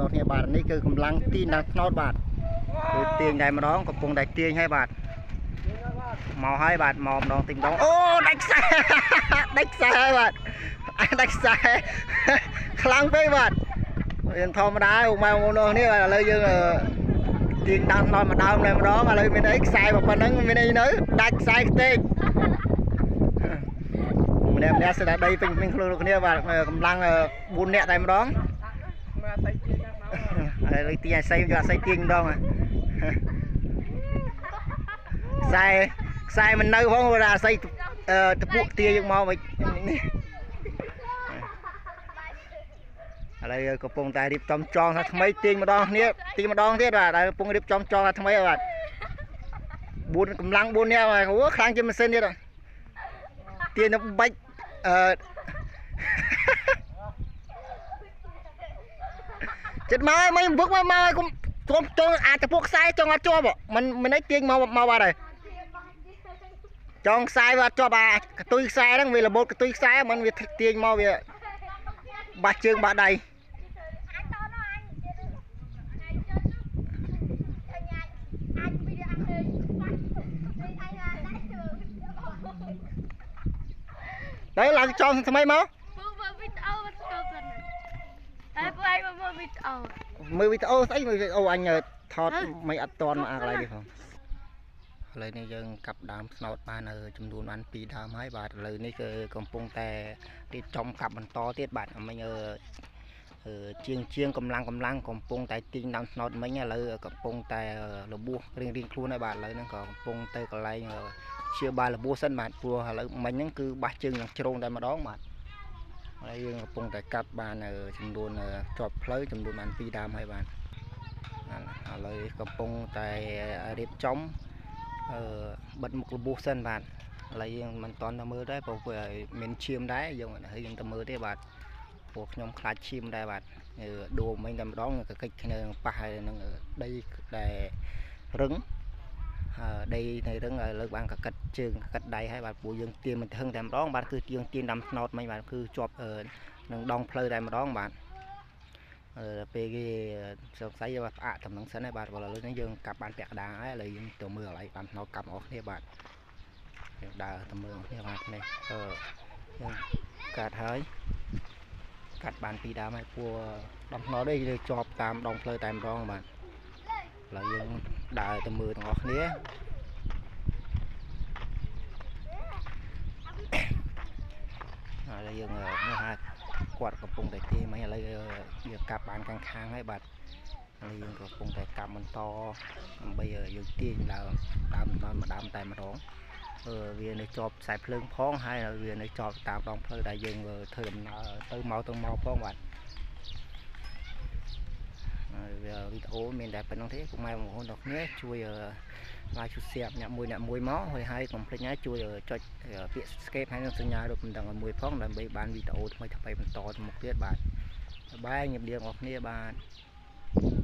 បងប្អូនគ្នាបាទនេះគឺកម្លាំងទីណាត់ថ្នោតបាទគឺទាញតែម្ដងកំពុងតែទាញហើយបាទមកហើយបាទមកម្ដងទីម្ដងអូដាច់ខ្សែដាច់ខ្សែហើយបាទដាច់ខ្សែខ្លាំងពេកបាទយើងធម្មតាបងប្អូនគ្នាបាទឥឡូវយើងអឺទាញដាំដល់ម្ដងតែម្ដងឥឡូវមានអីខ្សែប៉ុណ្ណឹងមានអីនៅដាច់ខ្សែខ្ទេកម្នាក់ម្នាក់ស្ដាដីពេញពេញខ្លួនលោកគ្នាបាទកម្លាំង4នាក់តែម្ដងមកអា ស័យជាណាស់មកហើយលើទាញអាស័យយកអាស័យទាញម្ដងហ៎ខ្សែខ្សែមិននៅផងព្រោះអាស័យអឺតពុកទាយើងមកវិញនេះឥឡូវកំពុងតែរៀបចំចងថាថ្មីទាញម្ដងគ្នាទាញម្ដងទៀតបាទហើយកំពុងរៀបចំចងថាថ្មីបាទ4កម្លាំង4នាក់បាទអូខ្លាំងជាងម៉ាស៊ីនទៀតហ៎ទាញទៅបាច់អឺ ចិត្តមកហើយមិនវឹកមកមកហើយកុំកុំចង់អាចទៅពួកខ្សែចង់អត់ជាប់ហ៎មិនមិនអីទាញមកមកបាត់ហើយចង់ខ្សែវាអត់ជាប់អាកតុយខ្សែហ្នឹងវារបូតកតុយខ្សែមិនវាទាញមកវាបាស់ជើងបាស់ដៃ đấy là cho thằng mấy máu ពូមើលវីដេអូមកចូលសិនហើយពូឯង មកមើលវីដេអូមើលវីដេអូស្អីមើលវីដេអូអញថតមិនអត់តន់មកអាកន្លែងនេះផងឥឡូវនេះយើងកាប់ដើមស្នោតបាននៅចំនួនបាន2ដើមហើយបាទឥឡូវនេះគឺកំពុងតែរៀបចំកាប់បន្តទៀតបាទអមិញអឺអឺជាងជាងកម្លាំងកម្លាំងកំពុងតែទីងដើមស្នោតមិញឥឡូវកំពុងតែរបួសរៀងរៀងខ្លួនហើយបាទឥឡូវហ្នឹងក៏កំពុងទៅកន្លែងជាបាលរបួសសិនបាទព្រោះឥឡូវមិញហ្នឹងគឺបាសជើងយ៉ាងជ្រងតែម្ដងបាទ ហើយយើងកំពុងតែកាត់បាននៅចំនួនជាប់ផ្លូវចំនួនបាន2ដើមហើយបាទឥឡូវកំពុងតែរៀបចំអឺបិទមុខរបួសសិនបាទឥឡូវយើងមិនតន់ទៅមើលដែរព្រោះវាមានឈាមដែរយើងមិនឲ្យយើងទៅមើលទេបាទព្រោះខ្ញុំខ្លាចឈាមដែរបាទដួលមិញតែម្ដងក៏កិច្ចគ្នាប៉ះហើយនឹងដីដែលរឹងហើយ ដីនៅរឹងឥឡូវបានកកិតជើងកកិតដៃហើយបាទព្រោះយើងទៀនមិនធឹងតែម្ដងបាទគឺទៀងទៀនដាំស្នោតមិញបាទគឺជាប់នឹងដងផ្លូវតែម្ដងបាទអឺពេលគេសង្ស័យបាទផ្អាកតំណឹងសិនហើយបាទឥឡូវនេះយើងកាប់បានពាក់កណ្ដាលហើយឥឡូវយើងទៅមើលកន្លែងបានស្នោតកាប់អស់គ្នាបាទយើងដើរទៅមើលគ្នាបាទនេះអឺយើងកាត់ហើយកាត់បានពីរដើមហើយពួរដំស្នោតនេះយើងជាប់តាមដងផ្លូវតែម្ដងបាទឥឡូវយើង ដើរទៅមើលទាំងអស់គ្នាហើយយើងមើលហាគាត់កំពុងតែទេមិញឥឡូវយើងកាប់បានខាងខាងហើយបាទហើយយើងកំពុងតែកាប់បន្តដើម្បីយើងទាញឡើងដើមដល់ម្ដងតែម្ដងអឺវានៅជាប់ខ្សែភ្លើងផងហើយវានៅជាប់តាមដងផ្លូវដែលយើងធ្វើដំណើរទៅមកទៅមកផងបាទហើយ វាវីដេអូមានតែប៉ុណ្្នឹងទេពុកម៉ែបងប្អូនទាំងគ្នាជួយ like ជួយ share អ្នកមួយអ្នកមួយមកហើយហើយកុំភ្លេចណាជួយចុចពាក្យ escape ហើយនឹងសញ្ញារូបមិនដឹងឲ្យមួយផងដើម្បីបានវីដេអូថ្មីថ្មីបន្តទៅមុខទៀតបាទបាយបាយញ៉ាំដៀងអស់គ្នាបាទ